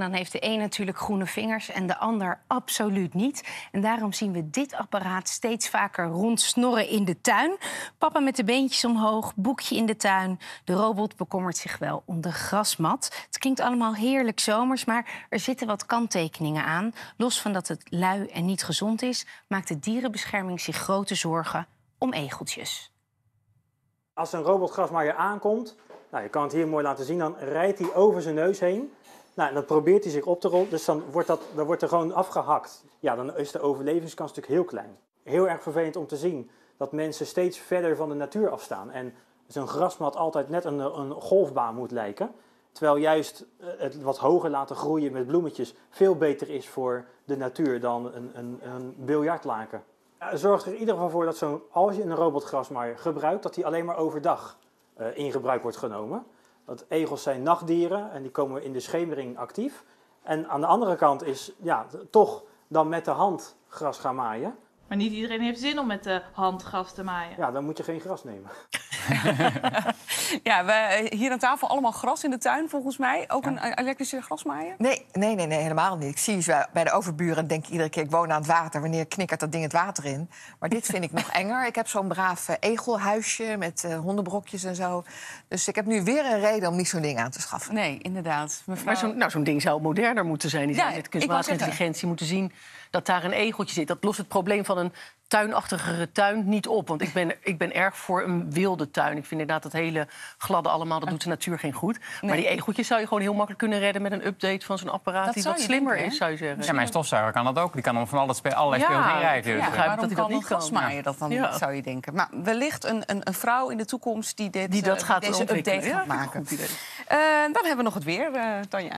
dan heeft de een natuurlijk groene vingers en de ander absoluut niet. En daarom zien we dit apparaat steeds vaker rondsnorren in de tuin. Papa met de beentjes omhoog, boekje in de tuin. De robot bekommert zich wel om de grasmat. Het klinkt allemaal heerlijk zomers, maar er zitten wat kanttekeningen aan. Los van dat het lui en niet gezond is, maakt de dierenbescherming zich grote zorgen om egeltjes. Als een robotgrasmaaier aankomt, nou, je kan het hier mooi laten zien, dan rijdt hij over zijn neus heen. Nou, dan probeert hij zich op te rollen, dus dan wordt, dat, dan wordt er gewoon afgehakt. Ja, dan is de overlevingskans natuurlijk heel klein. Heel erg vervelend om te zien dat mensen steeds verder van de natuur afstaan. En zo'n grasmat altijd net een, een golfbaan moet lijken. Terwijl juist eh, het wat hoger laten groeien met bloemetjes veel beter is voor de natuur dan een, een, een biljartlaken. Ja, zorg er in ieder geval voor dat zo'n, als je een robotgrasmaaier gebruikt, dat die alleen maar overdag uh, in gebruik wordt genomen. Want egels zijn nachtdieren en die komen in de schemering actief. En aan de andere kant is ja, toch dan met de hand gras gaan maaien. Maar niet iedereen heeft zin om met de hand gras te maaien. Ja, dan moet je geen gras nemen. ja, we hier aan tafel allemaal gras in de tuin, volgens mij. Ook een elektrische grasmaaier? Nee, nee, nee, nee, helemaal niet. Ik zie ze bij de overburen en denk iedere keer... ik woon aan het water, wanneer knikkert dat ding het water in? Maar dit vind ik nog enger. Ik heb zo'n braaf uh, egelhuisje met uh, hondenbrokjes en zo. Dus ik heb nu weer een reden om niet zo'n ding aan te schaffen. Nee, inderdaad. Mevrouw... Maar zo'n nou, zo'n ding zou moderner moeten zijn. Die zou met kunstmatige intelligentie moeten zien dat daar een egeltje zit. Dat lost het probleem van een tuinachtigere tuin niet op. Want ik ben, ik ben erg voor een wilde tuin. Ik vind inderdaad dat hele gladde allemaal, dat doet de natuur geen goed. Maar die egeltjes zou je gewoon heel makkelijk kunnen redden... met een update van zo'n apparaat dat die wat slimmer is, zou je zeggen. Ja, mijn stofzuiger kan dat ook. Die kan dan van alle spe allerlei ja, speels rijden. Dus. Ja, waarom dat, dat niet gasmaaien dat dan ja. zou je denken. Maar wellicht een, een, een, vrouw in de toekomst die, dit, die dat uh, gaat deze update gaat maken. Uh, dan hebben we nog het weer, uh, Tanja.